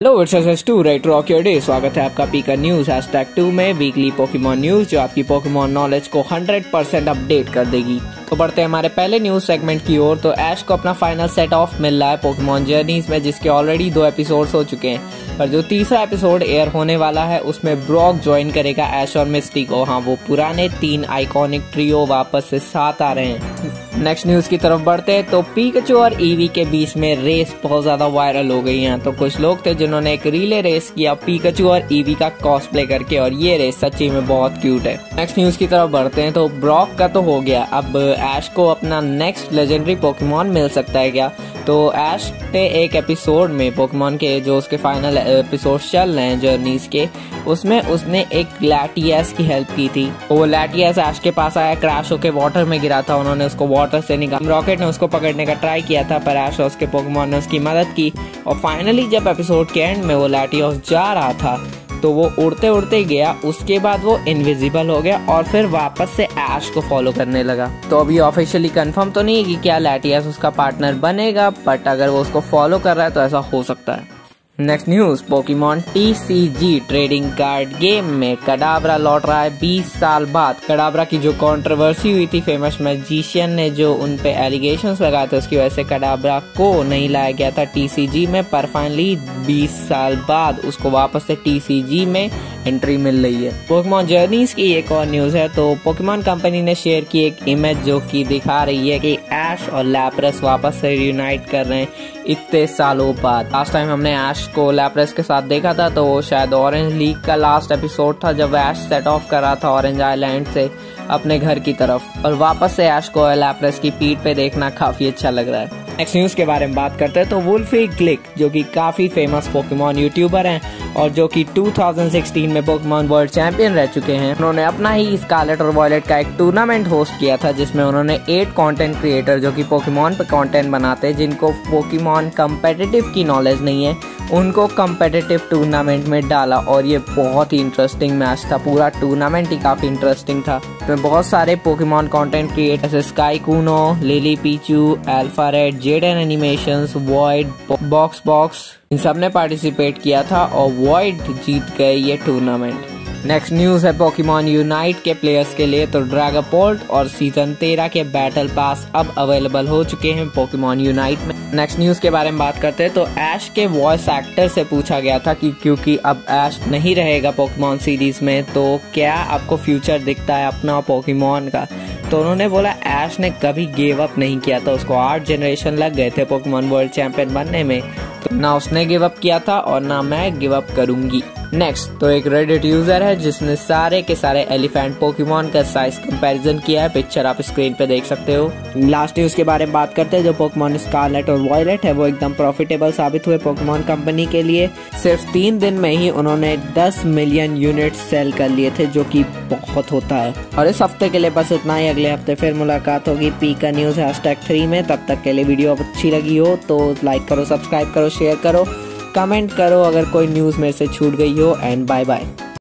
Hello it's S two right rock your day स्वागत है आपका पीकर न्यूज़ हैश टैग टू में वीकली पोकेमोन न्यूज़ जो आपकी पोकेमोन नॉलेज को 100 परसेंट अपडेट कर देगी। तो बढ़ते हैं हमारे पहले न्यूज़ सेगमेंट की ओर तो ऐश को अपना फाइनल सेट ऑफ़ मिल रहा है पोकेमोन जर्नीज में, जिसके ऑलरेडी दो एपिसोड्स हो चुके हैं। पर जो तीसरा एपिसोड एयर होने वाला है, उसमें ब्रॉक ज्वाइन करेगा ऐश और मिस्टी को। हाँ वो पुराने तीन आइकॉनिक ट्रियो वापस से साथ आ रहे हैं। नेक्स्ट न्यूज़ की तरफ़ बढ़ते हैं तो पीकचू और ईवी के बीच में रेस बहुत ज़्यादा वायरल हो गई है। तो कुछ लोग थे जिन्होंने एक रिले रेस किया पीकचू और ईवी का कॉस्प्ले करके और ये रेस सच्ची में बहुत क्यूट है। नेक्स्ट न्यूज़ की तरफ़ बढ़ते हैं तो ब्रॉक का तो हो गया। अब एश को अपना नेक्स्ट लेजेंडरी पोकेमोन मिल सकता है क्या? तो ऐश ने एक एपिसोड में पोकेमोन के जो उसके फाइनल एपिसोड चल रहे हैं जर्नीज के, उसमें उसने एक लैटियस की हेल्प की थी। वो लैटियस ऐश के पास आया क्रैश होकर वाटर में गिरा था, उन्होंने उसको वाटर से निकाल रॉकेट ने उसको पकड़ने का ट्राई किया था, पर ऐश और उसके पोकेमोन ने उसकी मदद की। और फाइनली जब एपिसोड के एंड में वो लैटियस जा रहा था तो वो उड़ते उड़ते गया, उसके बाद वो इनविजिबल हो गया और फिर वापस से ऐश को फॉलो करने लगा। तो अभी ऑफिशियली कंफर्म तो नहीं है कि क्या लैटियास उसका पार्टनर बनेगा बट अगर वो उसको फॉलो कर रहा है तो ऐसा हो सकता है। Next news Pokemon TCG trading card game में कडाबरा लौट रहा है 20 साल बाद। कडाबरा की जो कंट्रोवर्सी हुई थी फ़ेमस मैजिशियन ने जो उन पे एलिगेशन लगाए थे, उसकी वजह से कडाबरा को नहीं लाया गया था टीसीजी में, पर फाइनली 20 साल बाद उसको वापस से टीसीजी में एंट्री मिल रही है। पोकेमोन जर्नीज की एक और न्यूज़ है तो पोकेमोन कंपनी ने शेयर की एक इमेज जो की दिखा रही है कि एश और लैपरस वापस से यूनाइट कर रहे हैं इतने सालों बाद। लास्ट टाइम हमने ऐश को लैपरस के साथ देखा था तो वो शायद ऑरेंज लीग का लास्ट एपिसोड था, जब ऐश सेट ऑफ़ कर रहा था ऑरेंज आइलैंड से अपने घर की तरफ़। और वापस से ऐश को लैपरस की पीठ पे देखना काफ़ी अच्छा लग रहा है। नेक्स्ट न्यूज़ के बारे में बात करते हैं तो वुल्फी क्लिक जो कि काफ़ी फ़ेमस पोकेमोन यूट्यूबर हैं और जो कि 2016 में पोकेमोन वर्ल्ड चैंपियन रह चुके हैं। उन्होंने अपना ही स्कारलेट और वॉयलेट का एक टूर्नामेंट होस्ट किया था, जिसमें उन्होंने एट कंटेंट क्रिएटर जो कि पोकेमोन पे कंटेंट बनाते हैं, जिनको पोकेमोन कम्पेटिटिव की नॉलेज नहीं है, उनको कम्पेटिटिव टूर्नामेंट में डाला और ये बहुत ही इंटरेस्टिंग मैच था, पूरा टूर्नामेंट ही काफ़ी इंटरेस्टिंग था। तो बहुत सारे पोकेमोन कंटेंट जैसे Sky Kuno Lily Pichu Alpha Red N animation Void Box Box इन सबने पार्टिसिपेट किया था और वॉइड जीत गए ये टूर्नामेंट नेक्स्ट न्यूज़ है पोकेमोन यूनाइट के प्लेयर्स के लिए तो ड्रैगपोल्ट और सीज़न तेरह के बैटल पास अब अवेलेबल हो चुके हैं पोकेमोन यूनाइट में। नेक्स्ट न्यूज़ के बारे में बात करते हैं तो ऐश के वॉइस एक्टर से पूछा गया था कि क्योंकि अब ऐश नहीं रहेगा पोकेमोन सीरीज़ में तो क्या आपको फ्यूचर दिखता है अपना पोकेमोन का? तो उन्होंने बोला ऐश ने कभी गिव अप नहीं किया था, उसको आठ जनरेशन लग गए थे पोकेमोन वर्ल्ड चैंपियन बनने में। तो ना उसने गिव अप किया था और ना मैं गिव अप करूँगी। नेक्स्ट तो एक रेडिट यूज़र है, जिसने सारे के सारे एलिफेंट पोकेमोन का साइज़ कंपैरिजन किया है। पिक्चर आप स्क्रीन पे देख सकते हो। लास्ट न्यूज़ के बारे में बात करते हैं, जो पोकेमोन स्कारलेट और वॉयलेट है, वो एकदम प्रॉफिटेबल साबित हुए पोकेमोन कंपनी के लिए। सिर्फ़ तीन दिन में ही उन्होंने 10 मिलियन यूनिट सेल कर लिए थे, जो की बहुत होता है। और इस हफ़्ते के लिए बस इतना ही। अगले हफ़्ते फिर मुलाकात होगी पी का न्यूज़ हैश थ्री में। तब तक के लिए वीडियो अच्छी लगी हो तो लाइक करो सब्सक्राइब करो शेयर करो। कमेंट करो अगर कोई न्यूज़ मेरे से छूट गई हो एंड बाय बाय